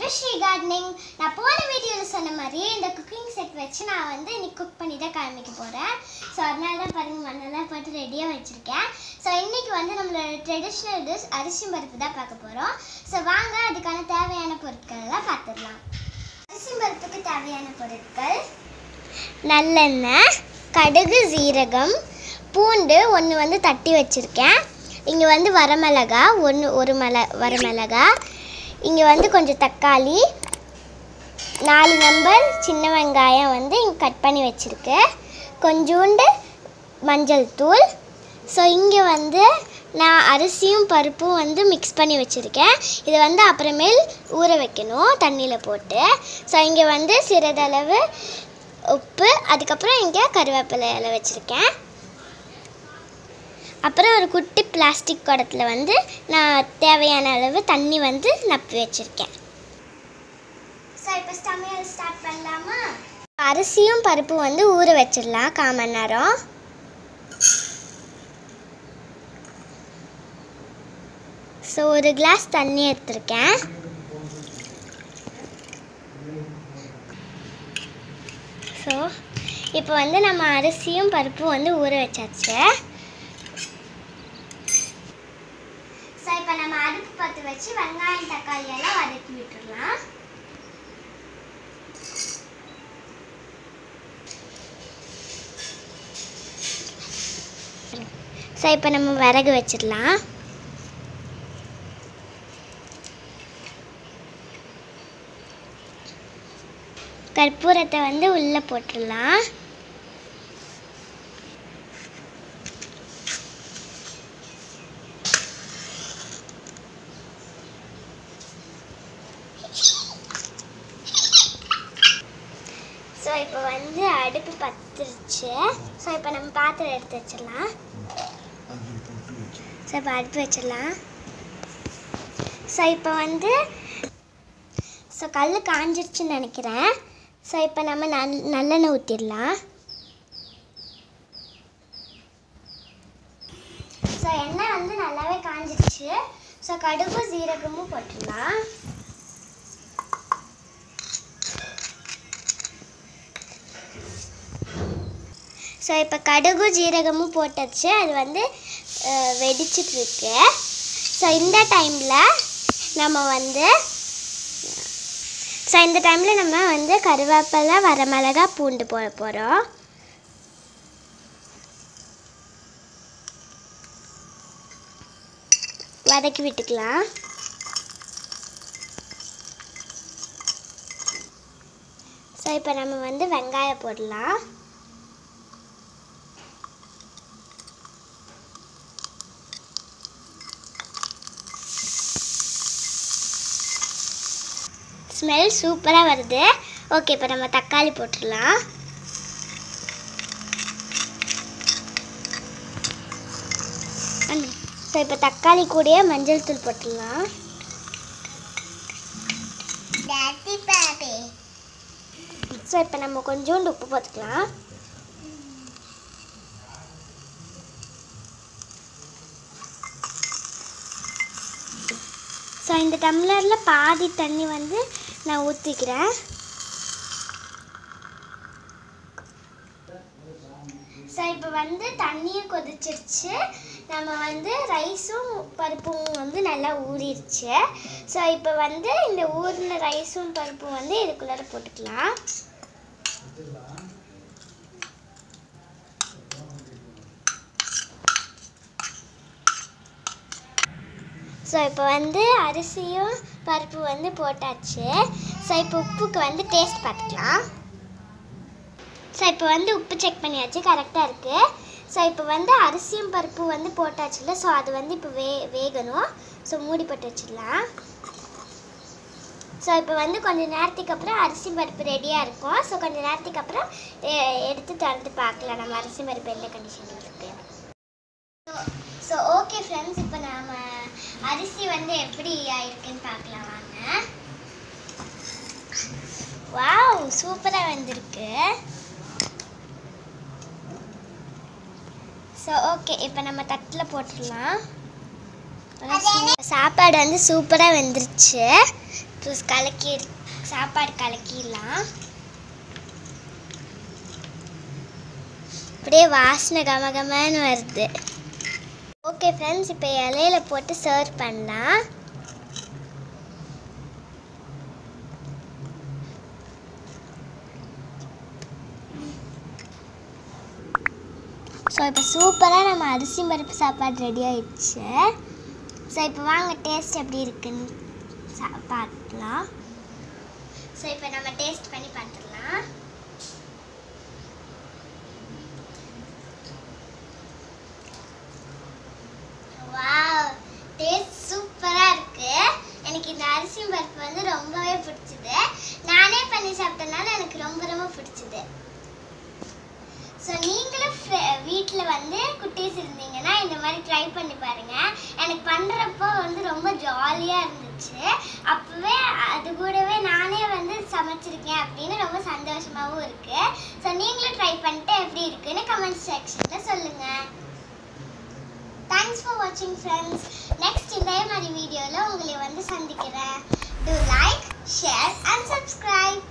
To Sri gardening நான் போன வீடியோவில் சொன்ன மாதிரி இந்த குக்கிங் செட் வச்சு நான் வந்து இன்னைக்கு குக் பண்ணி தான் காமிக்க போகிறேன் ஸோ அதனால தான் பாருங்கள் மண்ணெல்லாம் போட்டு ரெடியாக வச்சுருக்கேன். ஸோ இன்றைக்கி வந்து நம்மளோட ட்ரெடிஷ்னல் டிஷ் அரிசி பருப்பு தான் பார்க்க போகிறோம் ஸோ வாங்க அதுக்கான தேவையான பொருட்கள் எல்லாம் பார்த்துடலாம். அரிசி பருப்புக்கு தேவையான பொருட்கள் நல்லெண்ணெய் கடுகு சீரகம் பூண்டு ஒன்று வந்து தட்டி வச்சுருக்கேன். இங்கே வந்து வரமிளகா ஒன்று ஒரு மிள வரமிளகா இங்கே வந்து கொஞ்சம் தக்காளி. நாலு நம்பர் சின்ன வெங்காயம் வந்து இங்கே கட் பண்ணி வச்சுருக்கேன் கொஞ்சோண்டு மஞ்சள் தூள். ஸோ இங்கே வந்து நான் அரிசியும் பருப்பும் வந்து மிக்ஸ் பண்ணி வச்சுருக்கேன். இதை வந்து அப்புறமேல் ஊற வைக்கணும் தண்ணியில் போட்டு. ஸோ இங்கே வந்து சிறிதளவு உப்பு அதுக்கப்புறம் இங்கே கருவேப்பிலை இலை வச்சுருக்கேன். அப்புறம் ஒரு குட்டி பிளாஸ்டிக் குடத்தில் வந்து நான் தேவையான அளவு தண்ணி வந்து நப்பி வச்சுருக்கேன். ஸோ இப்போ சமையல் ஸ்டார்ட் பண்ணலாமா? அரிசியும் பருப்பு வந்து ஊற வச்சிடலாம் காமன் நேரம். ஸோ ஒரு கிளாஸ் தண்ணி எடுத்திருக்கேன். ஸோ இப்போ வந்து நம்ம அரிசியும் பருப்பும் வந்து ஊற வச்சாச்சு ஸோ இப்போ நம்ம அடுப்பு பற்ற வச்சு வெங்காயம் தக்காளி எல்லாம் வதக்கி விட்டுடலாம். ஸோ இப்போ நம்ம விறகு வச்சிடலாம். கற்பூரத்தை வந்து உள்ளே போட்டுடலாம். ஸோ இப்போ வந்து அடுப்பு பத்துருச்சு. ஸோ இப்போ நம்ம பாத்திரம் எடுத்து வச்சிடலாம். ஸோ இப்போ அடுப்பு வச்சிடலாம். ஸோ இப்போ வந்து ஸோ கல் காஞ்சிருச்சுன்னு நினைக்கிறேன். ஸோ இப்போ நம்ம நல் நல்லெண்ணெய் ஊற்றிடலாம் ஸோ எண்ணெய் வந்து நல்லாவே காஞ்சிருச்சு. ஸோ கடுப்பும் சீரகமும் போட்டுடலாம். ஸோ இப்போ கடுகு ஜீரகமும் போட்டாச்சு. அது வந்து வெடிச்சிட்ருக்கு. ஸோ இந்த டைமில் நம்ம வந்து ஸோ இந்த டைமில் நம்ம வந்து கருவேப்பிலை வரமிளகா பூண்டு போட போகிறோம் வதக்கி விட்டுக்கலாம். ஸோ இப்போ நம்ம வந்து வெங்காயம் போடலாம். ஸ்மெல் சூப்பராக வருது. ஓகே இப்போ நம்ம தக்காளி போட்டுடலாம். ஸோ இப்போ தக்காளி கூடயே மஞ்சள் தூள் போட்டுடலாம். ஸோ இப்போ நம்ம கொஞ்சோண்டு உப்பு போட்டுக்கலாம். ஸோ இந்த டம்ளரில் பாதி தண்ணி வந்து நான் ஊற்றிக்கிறேன் ஸோ இப்போ வந்து தண்ணியும் கொதிச்சிருச்சு. நம்ம வந்து ரைஸும் பருப்பும் வந்து நல்லா ஊறிடுச்சு ஸோ இப்போ வந்து இந்த ஊறின ரைஸும் பருப்பும் வந்து இதுக்குள்ளார போட்டுக்கலாம். ஸோ இப்போ வந்து அரிசியும் பருப்பு வந்து போட்டாச்சு. ஸோ இப்போ உப்புக்கு வந்து டேஸ்ட் பார்த்துக்கலாம். ஸோ இப்போ வந்து உப்பு செக் பண்ணியாச்சு. கரெக்டாக இருக்குது ஸோ இப்போ வந்து அரிசியும் பருப்பு வந்து போட்டாச்சுல்ல. ஸோ அது வந்து இப்போ வே வேகணும். ஸோ மூடி போட்டு வச்சிடலாம். ஸோ இப்போ வந்து கொஞ்சம் நேரத்துக்கு அப்புறம் அரிசி பருப்பு ரெடியாக இருக்கும். ஸோ கொஞ்சம் நேரத்துக்கு அப்புறம் எடுத்து திறந்து பார்க்கலாம். நம்ம அரிசி பருப்பு எந்த கண்டிஷனில் இருக்குது ஸோ ஓகே ஃப்ரெண்ட்ஸ் இப்போ நாம அரிசி வந்து எப்படி ஆயிருக்குன்னு பார்க்கலாம் வாங்க. வாவ் சூப்பராக வந்திருக்கு. ஸோ ஓகே இப்போ நம்ம தட்டில் போட்டுடலாம். சாப்பாடு வந்து சூப்பராக வெந்துருச்சு. ஸோ கலக்கி சாப்பாடு கலக்கிடலாம். அப்படியே வாசனை கமகமன்னு வருது. ஓகே ஃப்ரெண்ட்ஸ் இப்போ இலையில போட்டு சர்வ் பண்ணலாம். ஸோ இப்போ சூப்பராக நம்ம அரிசி பருப்பு சாப்பாடு ரெடி ஆயிடுச்சு. ஸோ இப்போ வாங்க டேஸ்ட் எப்படி இருக்குன்னு சா- பார்க்கலாம். ஸோ இப்போ நம்ம டேஸ்ட் பண்ணி பார்த்துக்கலாம் வாவ் டேஸ்ட் சூப்பராக இருக்கு அரிசி பருப்பு வந்து ரொம்பவே பிடிச்சது. நானே பண்ணி சாப்பிட்டனால எனக்கு ரொம்ப ரொம்ப பிடிச்சது. ஸோ நீங்களும் வீட்டில் வந்து குட்டீஸ் இருந்தீங்கன்னா இந்த மாதிரி ட்ரை பண்ணி பாருங்க. எனக்கு பண்ணுறப்போ வந்து ரொம்ப ஜாலியாக இருந்துச்சு. அப்போவே அது கூடவே நானே வந்து சமைச்சிருக்கேன் அப்படின்னு ரொம்ப சந்தோஷமாகவும் இருக்குது ஸோ நீங்களும் ட்ரை பண்ணிட்டு எப்படி இருக்குன்னு கமெண்ட் செக்ஷனில் சொல்லுங்கள் தேங்க்ஸ் ஃபார் வாட்சிங் ஃப்ரெண்ட்ஸ் நெக்ஸ்ட் இதே மாதிரி வீடியோவில் உங்களை வந்து சந்திக்கிறேன். Do like share and subscribe